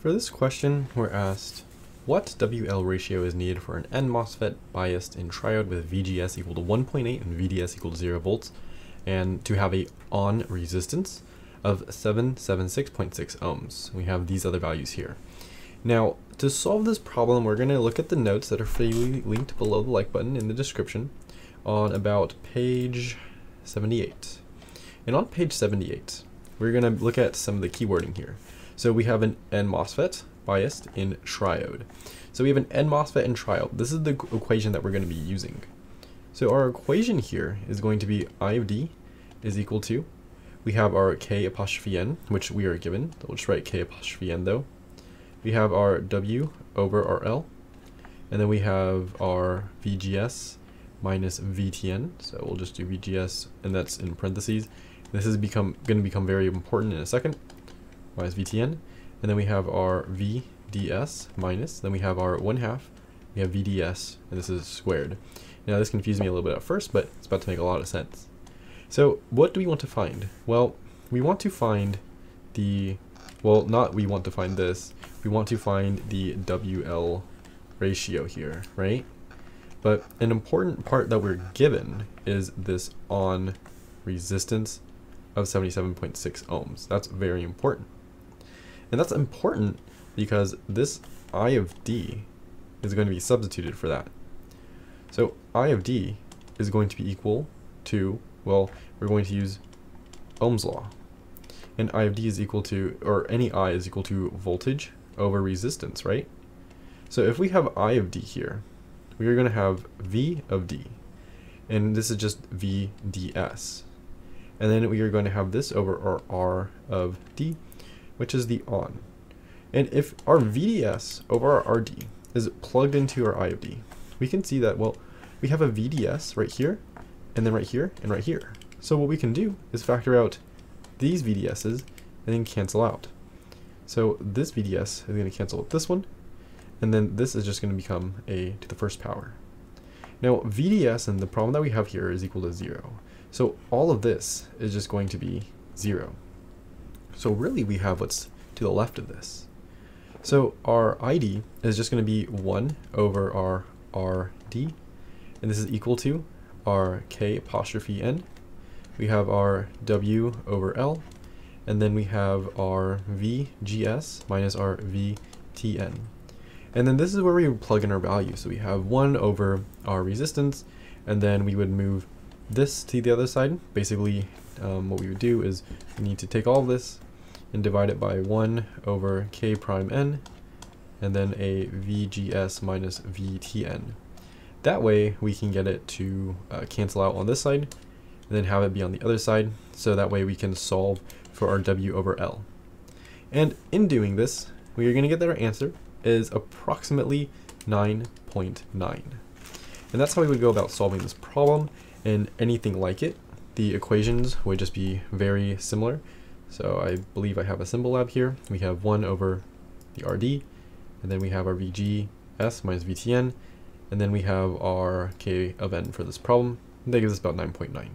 For this question, we're asked, what WL ratio is needed for an N MOSFET biased in triode with VGS equal to 1.8 and VDS equal to 0 volts, and to have a on resistance of 776.6 ohms. We have these other values here. Now, to solve this problem, we're going to look at the notes that are freely linked below the like button in the description on about page 78. And on page 78, we're going to look at some of the keywording here. So we have an N MOSFET biased in triode. So we have an N MOSFET in triode. This is the equation that we're going to be using. So our equation here is going to be I of D is equal to, we have our K apostrophe N, which we are given. We'll just write K apostrophe N though. We have our W over our L. And then we have our VGS minus VTN. So we'll just do VGS, and that's in parentheses. This is become going to become very important in a second. Minus VTN. And then we have our VDS minus, then we have our 1 half, we have VDS, and this is squared. Now this confused me a little bit at first, but it's about to make a lot of sense. So what do we want to find? Well, we want to find the, well, not we want to find this, we want to find the WL ratio here, right? But an important part that we're given is this on resistance of 77.6 ohms. That's very important. And that's important because this I of D is going to be substituted for that. So I of D is going to be equal to, well, we're going to use Ohm's law. And I of D is equal to, or any I is equal to voltage over resistance, right? So if we have I of D here, we are going to have V of D. And this is just V ds. And then we are going to have this over our R of D, which is the on. And if our VDS over our RD is plugged into our I of D, we can see that, well, we have a VDS right here, and then right here, and right here. So what we can do is factor out these VDSs and then cancel out. So this VDS is going to cancel with this one, and then this is just going to become a to the first power. Now VDS and the problem that we have here is equal to 0. So all of this is just going to be 0. So really we have what's to the left of this. So our ID is just going to be 1 over our RD, and this is equal to our K apostrophe N. We have our W over L, and then we have our VGS minus our VTN. And then this is where we plug in our value. So we have 1 over our resistance, and then we would move this to the other side. Basically, um, what we would do is we need to take all this and divide it by 1 over k prime n, and then a VGS minus VTN. That way we can get it to uh, cancel out on this side, and then have it be on the other side, so that way we can solve for our W over L. And in doing this, we are going to get that our answer is approximately 9.9. .9. And that's how we would go about solving this problem, and anything like it, the equations would just be very similar. So I believe I have a Symbolab here. We have 1 over the RD, and then we have our VGS minus VTN, and then we have our K of N for this problem. That gives us about 9.9. .9.